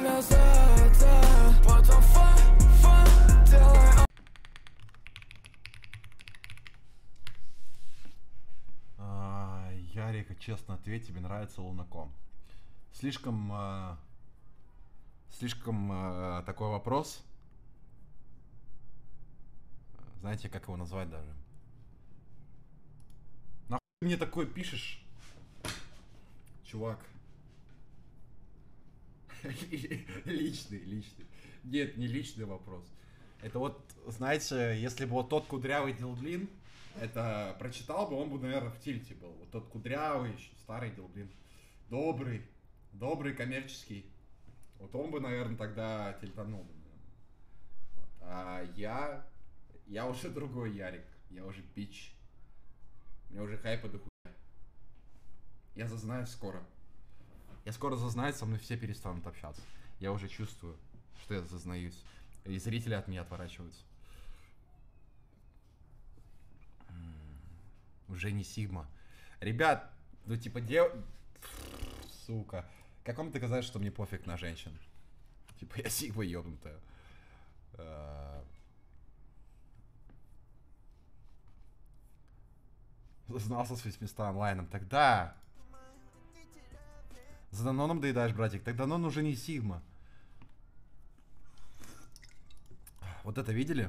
время зада Потом фа, фа, делай А, Ярик, честно ответь, тебе нравится Лунаком. Слишком... а, слишком а, такой вопрос. Знаете, как его назвать даже? Нахуй мне такое пишешь? Чувак. Личный, личный. Нет, не личный вопрос. Это вот, знаете, если бы вот тот кудрявый Дилблин это прочитал бы, он бы, наверное, в тильте был. Вот тот кудрявый, ещё старый Дилблин. Добрый, добрый, коммерческий. Вот он бы, наверное, тогда тильтанул бы. Вот. А я, я уже другой Ярик. Я уже бич. Меня уже хайпа до хуя. Я зазнаюсь скоро. Я скоро зазнаюсь, со мной все перестанут общаться. Я уже чувствую, что я зазнаюсь. И зрители от меня отворачиваются. Уже не Сигма. Ребят, ну типа дев... Сука. Как вам доказать, что мне пофиг на женщин? Типа я Сигма ёбнутая. А. Зазнался с 800 онлайном. Тогда... За Даноном доедаешь, братик. Так Данон уже не Сигма. Вот это видели?